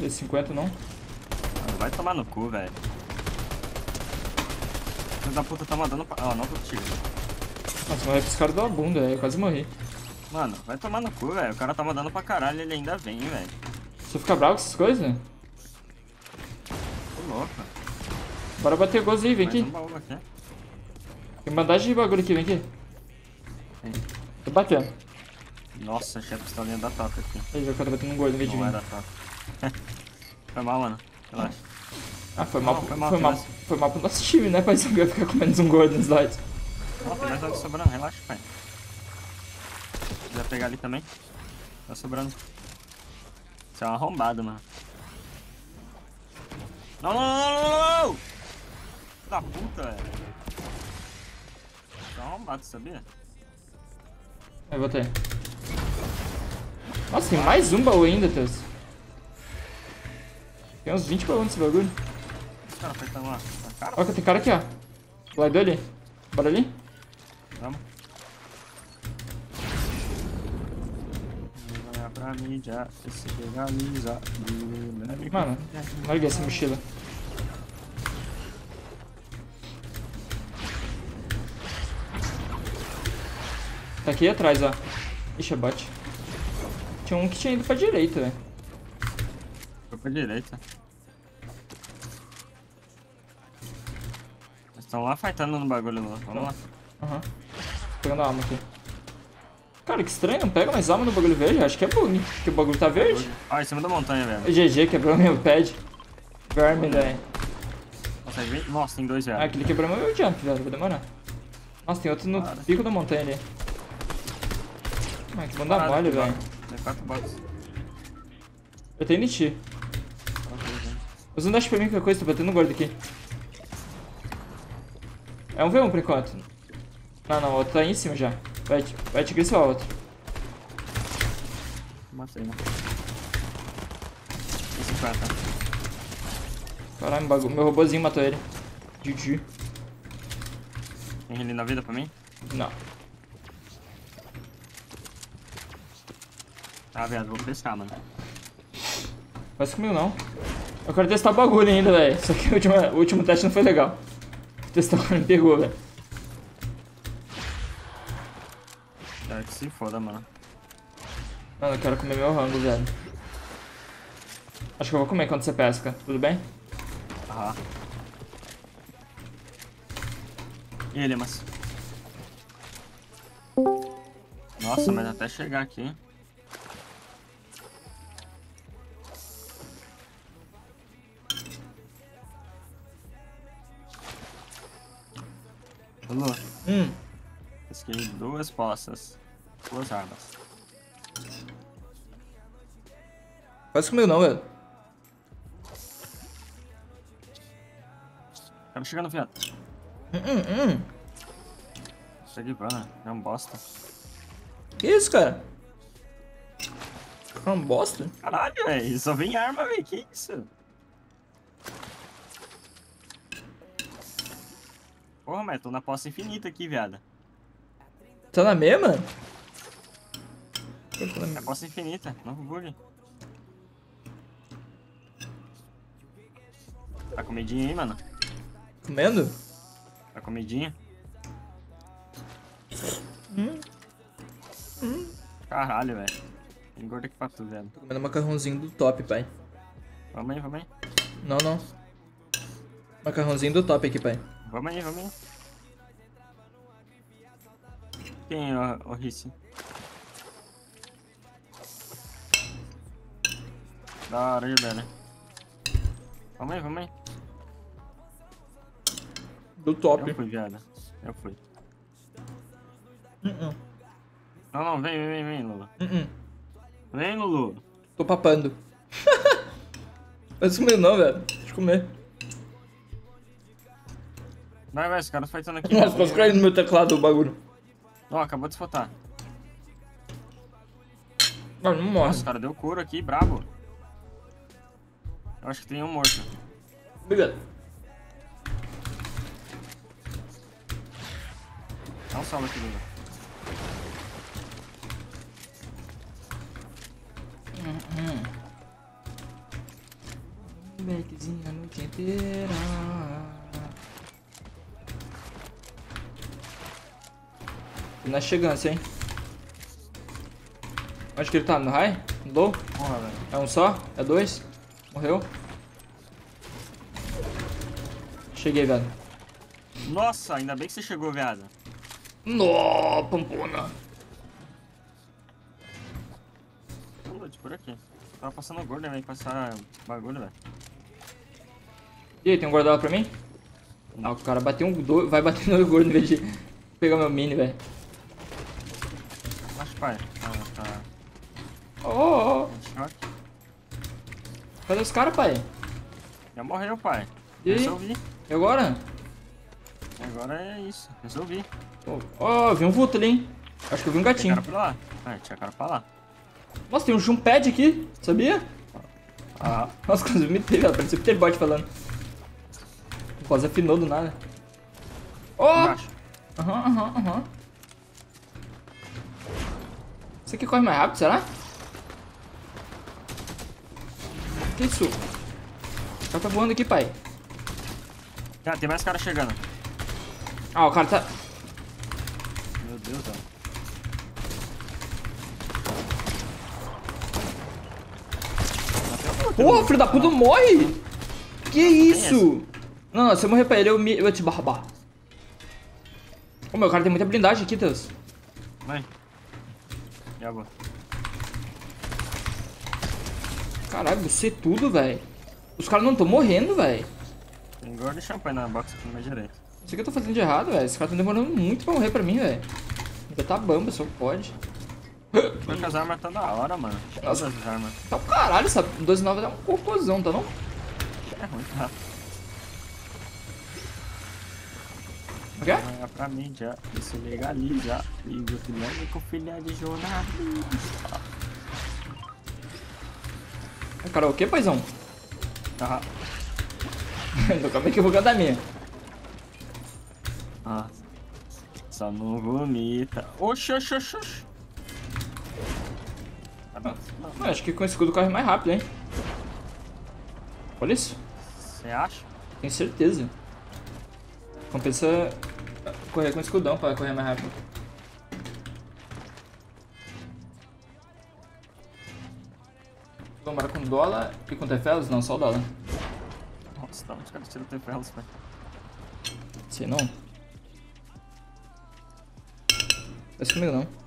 Esse 50 não. Vai tomar no cu, velho. Filho da puta tá mandando pra... Ó, não tô contigo. Nossa, morri com esse cara da bunda, velho. Eu quase morri. Mano, vai tomar no cu, velho. O cara tá mandando pra caralho e ele ainda vem, velho. Você fica bravo com essas coisas? Tô louco. Bora bater gols aí, vem Mais aqui. um baú aqui. Tem bandagem de bagulho aqui, vem aqui. Tem. Tô batendo. Nossa, achei a pistolinha da toca aqui. Aí, já tá batendo um gordo em vez de Não mim. é da toca. Foi mal, mano. Relaxa. Ah, foi mal, Não, foi mal, foi, mal, foi foi mal pro nosso time, né? Pai, você ia ficar comendo um gordo nos lights. Ó, tem mais algo sobrando. Relaxa, pai. Se quiser pegar ali também. Tá sobrando. Você é um arrombado, mano. Não, não, não, não, não, não! Da puta, velho. Você é um arrombado, sabia? Aí, botei. Nossa, tem mais um baú ainda, Teus. Tem uns 20 baús nesse bagulho. Esse cara apertando lá. Cara? Ó, tem cara aqui, ó. Lado dele. Bora ali? Vamos. Olha pra mídia, esse legaliza. Mano, larguei essa mochila. Tá aqui atrás, ó. Ixi, é bot. Tinha um que tinha ido pra direita, velho. Foi pra direita. Eles estão lá fightando no bagulho lá. Vamos lá. Aham. Pegando a alma aqui. Cara, que estranho, não pega mais alma no bagulho verde? Acho que é bug, porque o bagulho tá verde. Ó, em cima da montanha, velho. GG, quebrou meu pad. Verme, velho. Consegue ver? Nossa, tem dois, Ah, velho. aquele quebrou meu jump, velho. Vai demorar. Nossa, tem outro no Para. pico da montanha ali. Ah, que banda mole, velho. Tem quatro bots. Eu tenho NT. Ok, gente. Usa um dash pra mim qualquer coisa, tô batendo gordo aqui. É um V1 por enquanto. Não, não, o outro tá aí em cima já. Vai, vai te esse o outro. Matei, né? Tem 50. Caralho, meu, bagu- meu robozinho matou ele. GG. Tem ele na vida pra mim? Não. Tá, viado, vou pescar, mano. Faz comigo não. Eu quero testar o bagulho ainda, velho. Só que o último, o último teste não foi legal. Testar o me pegou, velho. Quero que se foda, mano. Mano, eu quero comer meu rango, velho. Acho que eu vou comer quando você pesca. Tudo bem? Aham. E ele, mas. Nossa, mas até chegar aqui. Lulu, Hum. pesquei duas poças. Duas armas. Faz comigo não, velho. Quero chegar no viado. Hum, hum, hum. Né? É um bosta. Que isso, cara? É uma bosta? Caralho, velho. Só vem arma, velho. Que isso? Porra, mas tô na poça infinita aqui, viada. Tá na mesma? Na É poça infinita. Novo bug. Tá comidinha aí, mano? Comendo? Tá comidinha? Caralho, velho. Engorda aqui pra tu, velho. Tô comendo macarrãozinho do top, pai. Vamos aí, vamos aí. Não, não. Macarrãozinho do top aqui, pai. Vamos aí, vamos aí. Quem é o, o Rissi? Da hora, velho. Vamos aí, vamos aí. Do top. Eu fui, viada. Eu fui. Hum, hum. Não, não, vem, vem, vem. Hum, hum. Vem, Lulu. Tô papando. Faz comigo não, velho. Deixa eu comer. Vai, vai, esse cara fightando aqui. Nossa, quase caiu no meu teclado o bagulho. Ó, acabou de desfotar. Mano, não Nossa, morre. o cara deu couro aqui, brabo. Eu acho que tem um morto. Obrigado. Dá um salve aqui, Lulu. backzinho a noite inteira. Não é chegando, hein? Onde que ele tá? No high? No low? Velho. É um só? É dois? Morreu? Cheguei, velho. Nossa, ainda bem que você chegou, viado. Nó, pompona. Pula de por aqui. Tava passando gordo, né? Vem passar bagulho, velho. E aí, tem um guardado pra mim? Ah, o cara bateu um. Do... Vai bater no gordo em vez de pegar meu mini, velho. Pai. Ah, tá. Ô. Em choque. Cadê os caras, pai? Já morreu, pai. E? Resolvi. E agora? Agora é isso. Resolvi. Ó, oh, vi um vulto ali, hein? Acho que eu vi um Tinha gatinho. cara pra lá. Ah, tinha cara pra lá. Nossa, tem um jumpad aqui, sabia? Ah, Nossa, quase imitei, velho. Parecia o Peter Bot falando. Quase afinou do nada. Embaixo. Aham, aham, aham. Esse aqui corre mais rápido, será? Que isso? O cara tá voando aqui, pai. Ah, tem mais cara chegando. Ah, o cara tá... Meu Deus, velho. Porra, filho da puta, morre! Que isso? Não, não, se eu morrer pra ele, eu, me, eu te barbar. Ô, meu, cara tem muita blindagem aqui, Deus. Vai. Já vou. Caralho, você tudo, velho. Os caras não estão morrendo, velho. Tem gordo e champanhe na box aqui no meu direito. Isso que eu tô fazendo de errado, velho. Esses caras estão demorando muito pra morrer pra mim, velho. Ainda tá bamba, só pode. Porque as armas tá da hora, mano. Todas as armas. Tá um caralho, essa 12.9 é um cocôzão, tá não? É ruim, tá? O quê? Vai pra mídia, isso legaliza. E o filho com filha de jornalista. É karaokê, paizão? Ah, então que eu vou cantar a minha. ah. Só não vomita. Oxi, oxi, oxi, oxi. Tá bom. Não, Mano, acho que com esse escudo corre mais rápido, hein? Olha isso. Você acha? Tenho certeza. Compensa correr com escudão pra correr mais rápido. Tomara com dólar e com tefelos? Não, só dólar. Nossa, tá onde os caras tiram TPLs, velho? Sei não. Faz comigo não.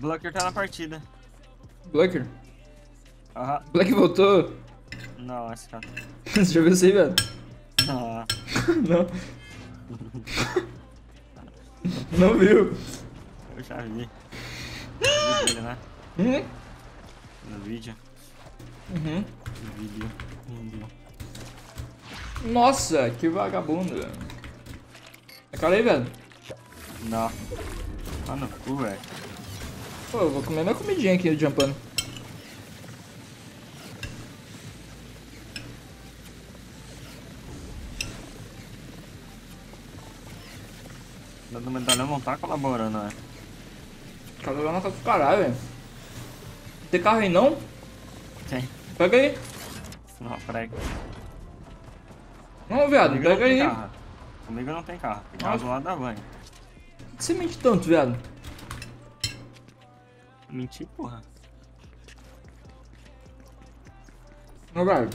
Blocker tá na partida. Blacker. Aham. Black voltou. Não, esse cara. Você já viu isso aí, velho? Ah, Não. Não viu. eu já vi. Vi dele, né? Hum? No vídeo. Uhum. No vídeo. Vídeo. Nossa, que vagabundo. É cara aí, velho. Não. Tá no cu, velho. Pô, eu vou comer minha comidinha aqui jumpando. O do medalhão não tá colaborando, né? Vai matar pro caralho, velho. Tem carro aí não? Tem. Pega aí. Não, peraí. Não, viado, Comigo não pega tem aí. carro. Comigo não tem carro. Tem carro do lado da van. Por que você mente tanto, viado? Mentir, porra. Não, velho.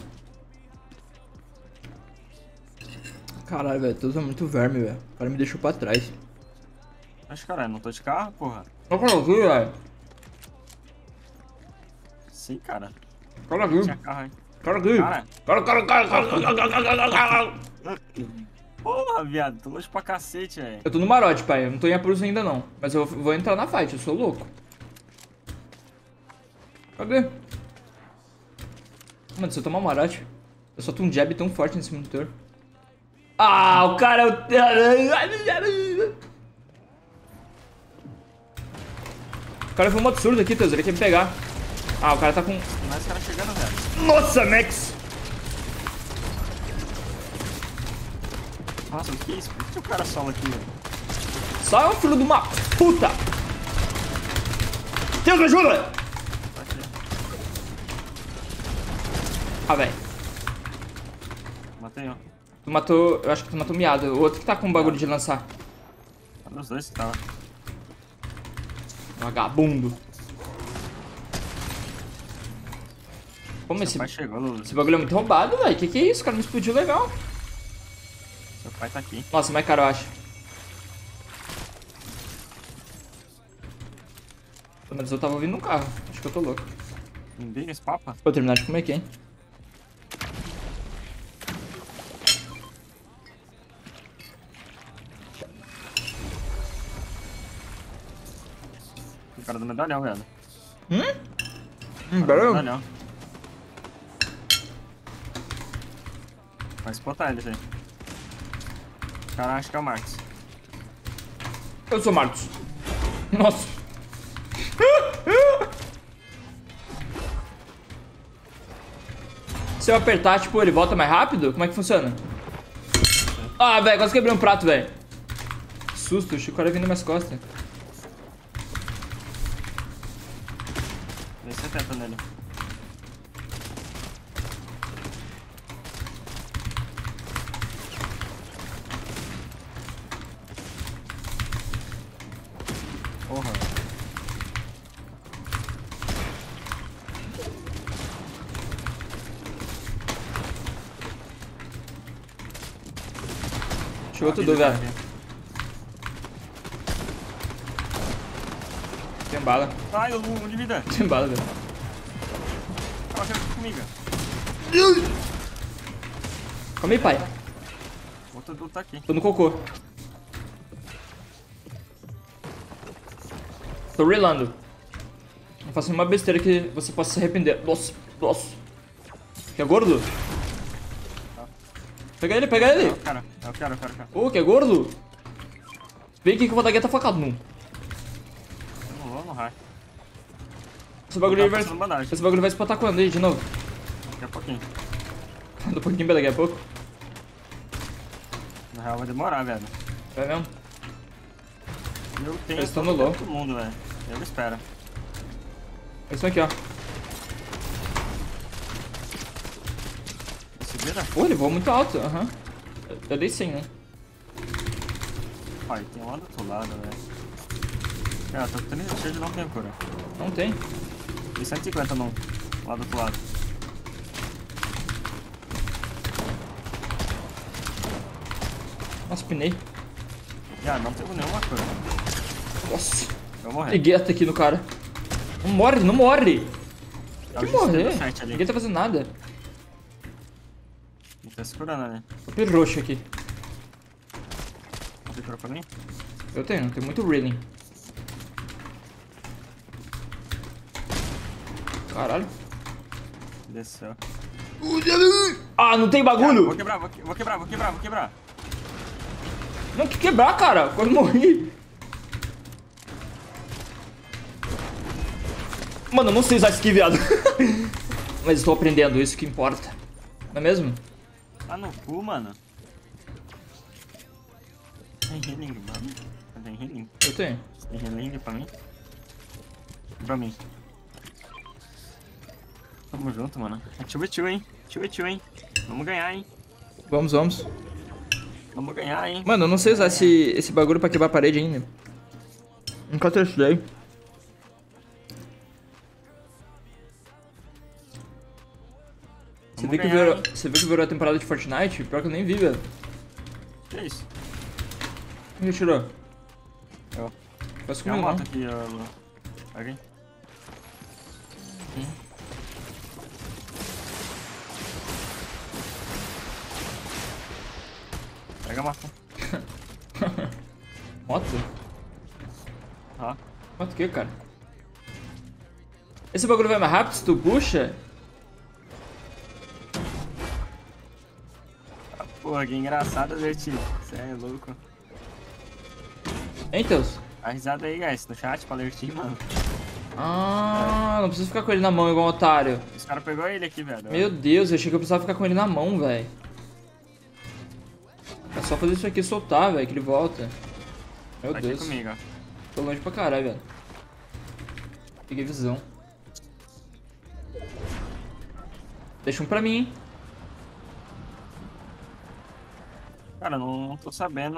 Caralho, velho, tudo é muito verme, velho. O cara me deixou pra trás. Mas, caralho, não tô de carro, porra. Olha o cara aqui, velho. Sim, cara. Cara aqui. Tinha carro aí. Cara aqui. Cara. Cara, cara, cara, cara, cara, cara, cara, cara. Porra, viado. Tô longe pra cacete, velho. Eu tô no marote, pai. Eu não tô em Apurus ainda, não. Mas eu vou entrar na fight, eu sou louco. Cadê? Mano, se eu tomar um marote, eu solto um jab tão forte nesse monitor. Ah, o cara é o... O cara foi um absurdo aqui, Teus. Ele quer me pegar. Ah, o cara tá com... Cara chegando, velho. Nossa, Max! Nossa, o que é isso? Por que um cara solo aqui, velho? Sai, ô filho de uma puta! Deus me ajuda! Tá aqui. Ah, velho. Matei, ó. Tu matou... Eu acho que tu matou o miado. O outro que tá com um bagulho de lançar. Cadê os dois que tava? Vagabundo. Como esse, Seu pai chegou, esse bagulho é muito roubado, velho. Que que é isso? O cara me explodiu legal. Seu pai tá aqui. Nossa, mais caro, eu acho. Pelo menos eu tava ouvindo um carro. Acho que eu tô louco. Bem esse papa? Vou terminar de comer aqui, hein? O cara do medalhão, velho. Hum? Hum, Do barulho? medalhão. Vai explotar eles aí. O cara acha que é o Marcos. Eu sou Marcos. Nossa. Se eu apertar, tipo, ele volta mais rápido? Como é que funciona? Ah, velho, quase quebrei um prato, velho. Que Susto, o Chico era vindo nas minhas costas. Velho. Tem bala. Ai, o um de vida. Tem bala, velho. Tava aqui comigo. Calma aí, pai. O outro adulto tá aqui. Tô no cocô. Tô relando. Não faço nenhuma besteira que você possa se arrepender. Nossa, nossa. Quer gordo? Pega ele, pega É ele. o cara, é o cara, é o cara, é o cara. Ô, quer gordo? Vem aqui que eu vou dar gueta facado num. Eu não vou no raio. Esse bagulho Tá vai... Esse bagulho vai espantar quando aí, de novo? Daqui a pouquinho. Daqui a pouquinho, daqui a pouco. Na real vai demorar, velho. Vai mesmo? Eu tenho Eles estão no low. todo mundo, velho. Eu espero. Eles estão aqui, ó. Se vira? Pô, ele voa muito alto, aham. Eu- Eu dei 100, né? Pai, tem um lá do outro lado, velho. Cara, tô tendo cheio de não tem cura. Não tem. Tem 150 no lá do outro lado. Nossa, pinei. Ah, não tenho nenhuma cura. Nossa. Eu morrer. Tem gueta aqui no cara. Não morre, não morre. É o Que G77 morrer? Ninguém tá fazendo nada. Tá se curando, né? Papel roxo aqui. Não tem cura pra mim? Eu tenho, tem muito reeling. Caralho. Desceu. Ah, não tem bagulho? vou quebrar, vou, vou quebrar, vou quebrar, vou quebrar. Não, que quebrar, cara. Quase morri. Mano, eu não sei usar esse aqui, viado. Mas estou aprendendo, isso que importa. Não é mesmo? Tá no cu, mano. Tem healing, mano. Tem healing. Eu tenho. Tem healing pra mim? Pra mim. Tamo junto, mano. É tio e tio, hein? Tio e tio, hein? Vamos ganhar, hein? Vamos, vamos. Vamos ganhar, hein? Mano, eu não sei usar esse, esse bagulho pra quebrar a parede ainda. Nunca testei. Você viu, que virou, você viu que virou a temporada de Fortnite? Pior que eu nem vi, velho. Que é isso? Quem que tirou? Eu. Faz comigo, não. aqui, ó. Lu. Alguém? Pega a moto. Moto? Ó. Moto o que, cara? Esse bagulho vai mais rápido se tu puxa? Porra, que engraçado, Verti. Você é louco. Hein, Teus? A risada aí, guys, no chat pra Lerti, mano. Ah, não preciso ficar com ele na mão igual um otário. Esse cara pegou ele aqui, velho. Meu Deus, eu achei que eu precisava ficar com ele na mão, velho. É só fazer isso aqui e soltar, velho, que ele volta. Meu Tá Deus. comigo. Tô longe pra caralho, velho. Peguei visão. Deixa um pra mim, hein? Cara, não, não tô sabendo